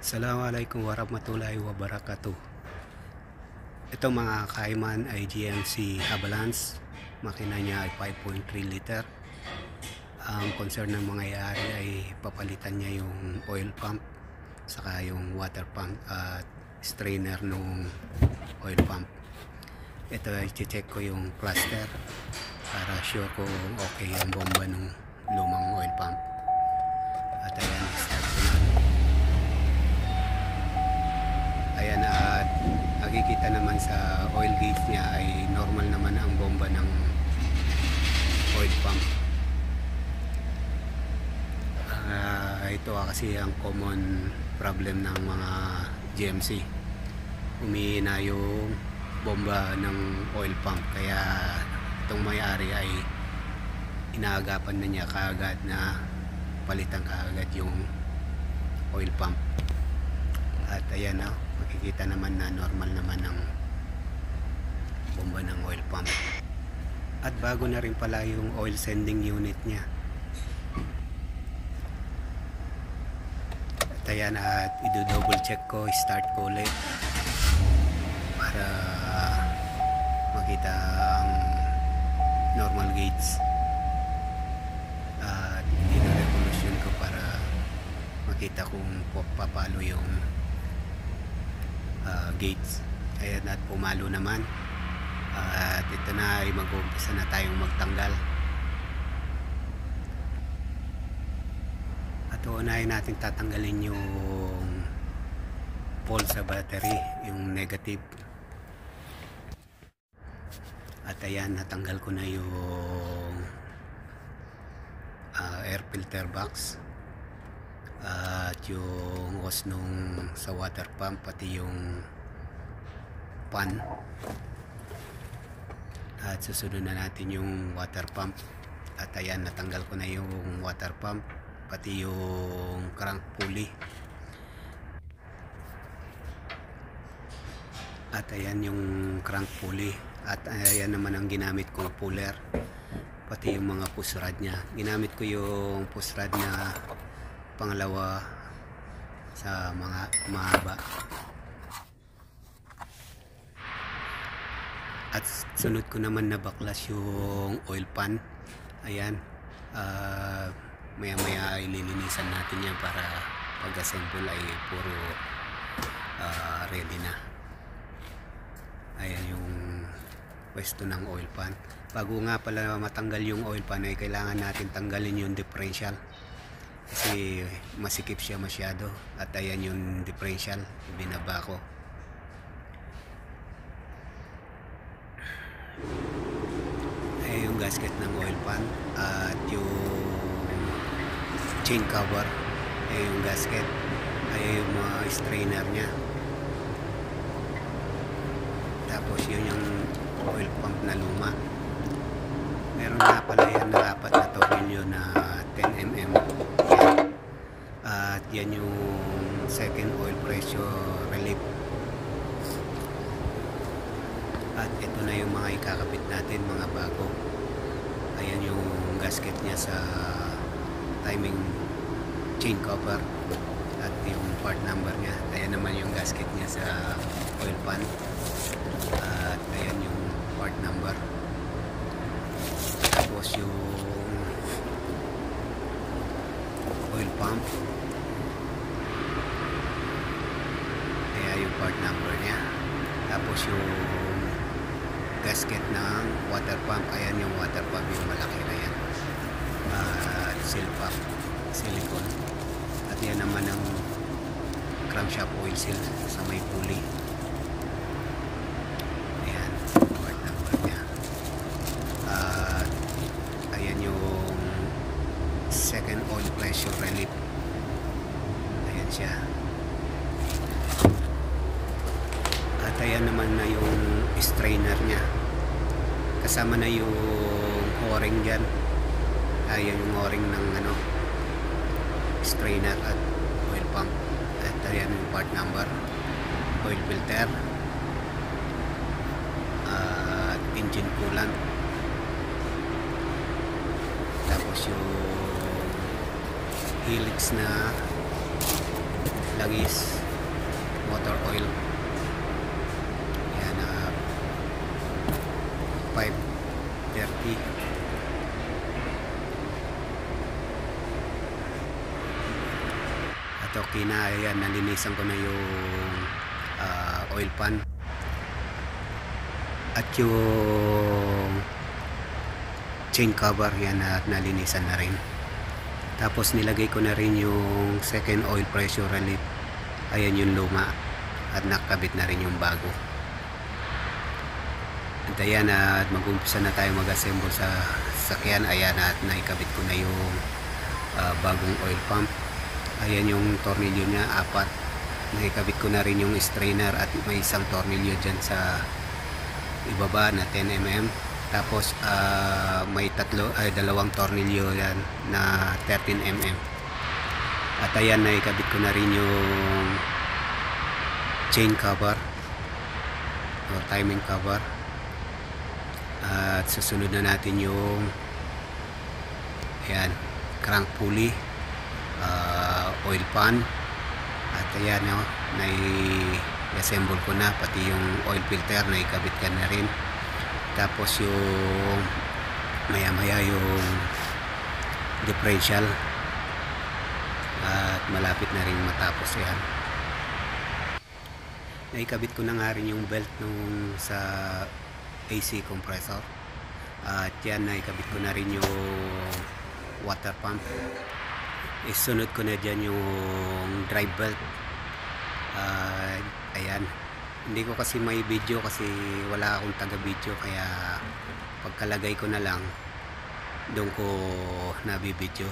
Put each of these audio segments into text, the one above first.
Assalamualaikum warahmatullahi wabarakatuh. Ito mga kaiman ay GMC Avalanche. Makina niya ay 5.3 liter. Ang concern ng mga yari ay papalitan niya yung oil pump saka yung water pump at strainer ng oil pump. Ito ay check ko yung cluster para sure kung okay ang bomba ng lumang oil pump. At ayan, start ko na. Ayan at nakikita naman sa oil gauge niya ay normal naman ang bomba ng oil pump. Ah, ito ah, kasi ang common problem ng mga GMC. Umihina yung bomba ng oil pump kaya itong may-ari ay inaagapan na niya kaagad na palitan kaagad yung oil pump. At ayan na, makikita naman na normal naman ang bomba ng oil pump. At bago na rin pala yung oil sending unit niya. At ayan at i-double check ko, start ko ulit para makita ang normal gates. At i-revolution ko para makita kung papalo yung ah, gates. Ayan at pumalo naman. at ito na ay mag-uumpisa na tayong magtanggal. At uunahin natin tatanggalin yung pole sa battery, yung negative. At ayan, natanggal ko na yung ah, air filter box at yung hose nung sa water pump pati yung pan. At susunod na natin yung water pump. At ayan natanggal ko na yung water pump pati yung crank pulley. At ayan yung crank pulley. At ayan naman ang ginamit kong puller pati yung mga push rod nya ginamit ko yung push rod na pangalawa sa mga mahaba. At sunod ko naman na baklas yung oil pan. Ayan. Ah, maya maya ay lilinisan natin yan para pag assemble ay puro ah, ready na. Ayan yung pwesto ng oil pan. Bago nga pala matanggal yung oil pan ay kailangan natin tanggalin yung differential kasi masikip siya masyado at ayan yung differential binaba ko. Ay yung gasket ng oil pan at yung chain cover. Ay yung gasket. Ay yung mga strainer nya tapos yun yung oil pump na luma. Meron nga pala yan na apat na tornilyo na 10mm yan. at yan yung second oil pressure relief. At ito na yung mga ikakabit natin mga bago. Ayan yung gasket niya sa timing chain cover at yung part number niya. Ayan naman yung gasket niya sa oil pan. At ayan yung part number. Tapos yung oil pump kaya yung part number niya tapos yung gasket ng water pump ayan yung water pump yung malaki na yan. At seal pump silicone. At yan naman ang crankshaft oil seal sa may pulley. Ayan part number niya. At ayan yung second oil pressure relief. Ayan siya at ayan naman na yung strainer niya. Kasama na yung o-ring dyan. Ayan yung o-ring ng ano strainer at oil pump. At ayan yung part number oil filter. At engine coolant. Tapos yung helix na langis motor oil yan uh, 530 at okay na ayan nalinisan ko na yung uh, oil pan. At yung chain cover yan at nalinisan na rin. Tapos nilagay ko na rin yung second oil pressure relief. Ayan yung luma at nakabit na rin yung bago ayan at mag-umpisa na tayo mag-assemble sa sakyan. Ayan at naikabit ko na yung uh, bagong oil pump. Ayan yung tornilyo niya apat. Naikabit ko na rin yung strainer at may isang tornilyo dyan sa ibaba na 10mm tapos uh, may tatlo ay dalawang tornilyo yan na 13mm at ayan na ikabit ko na rin yung chain cover o timing cover at susunod na natin yung ayan crank pulley uh, oil pan. At ayan no, nai assemble ko na pati yung oil filter na ikabit ka na rin. Tapos yung maya maya yung differential. At malapit na rin matapos yan naikabit ko na nga rin yung belt nung sa AC compressor. At yan naikabit ko na rin yung water pump. Isunod ko na dyan yung drive belt. Uh, ayan. Hindi ko kasi may video kasi wala akong taga video kaya pagkalagay ko na lang doon ko nabibidyo.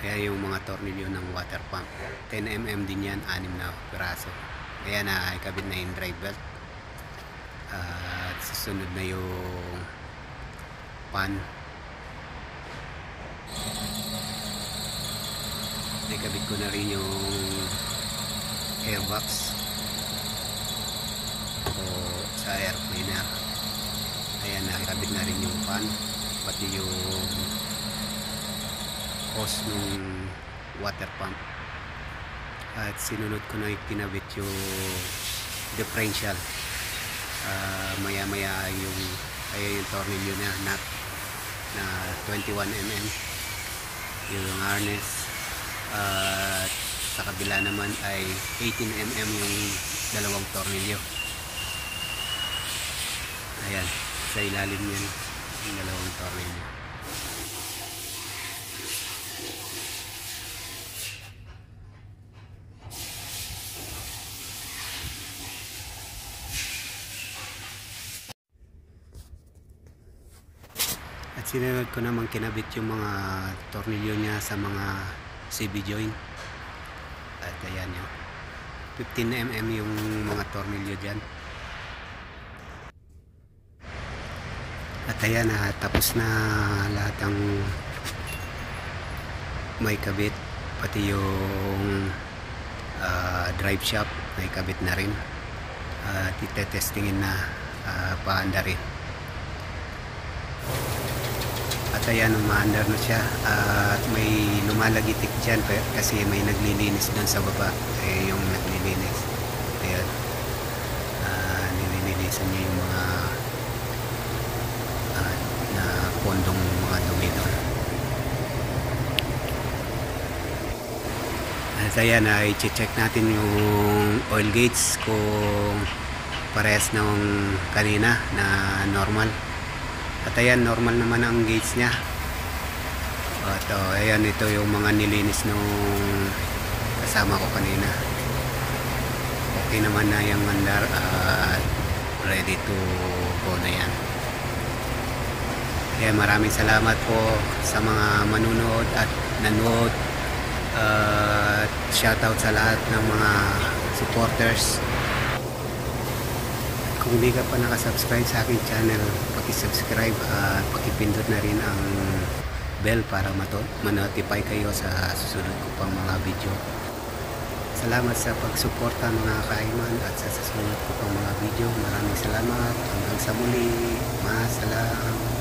Kaya yung mga tornilyo ng water pump. 10mm din yan 6 na piraso. Kaya na ikabit na yung drive belt at susunod na yung pan. Ikabit ko na rin yung airbox. O sa air cleaner ayan nakikabit na rin yung fan pati yung hose nung water pump. At sinunod ko na kinabit yung differential uh, maya maya yung ay yung tornilyo na nut na 21mm yung harness. Uh, sa kabila naman ay 18mm yung dalawang tornilyo ayan sa ilalim yan yung dalawang tornilyo sinunod ko naman kinabit yung mga tornilyo niya sa mga CB joint? At ayan yun. 15mm yung mga tornilyo dyan. At ayan na tapos na lahat ang may kabit pati yung uh, drive shaft may kabit na rin. At uh, itetestingin na uh, paanda rin at ayan umaandar na siya. At may lumalagitik dyan kasi may naglilinis doon sa baba. Eh, yung naglilinis. Ayan. Uh, nililinisan niya yung mga uh, na pondong mga dumi doon. At ayan ay uh, check natin yung oil gauge kung parehas ng kanina na normal at ayan normal naman ang gauge nya at oh, ayan ito yung mga nilinis nung kasama ko kanina. Okay naman na yung mandar at uh, ready to go na yan. Kaya maraming salamat po sa mga manunood at nanood. Uh, shoutout sa lahat ng mga supporters kung hindi ka pa nakasubscribe sa aking channel pakisubscribe at pakipindot na rin ang bell para manotify kayo sa susunod ko pang mga video. Salamat sa pagsuporta mga kaiman at sa susunod ko pang mga video. Maraming salamat. Hanggang sa muli. Masalam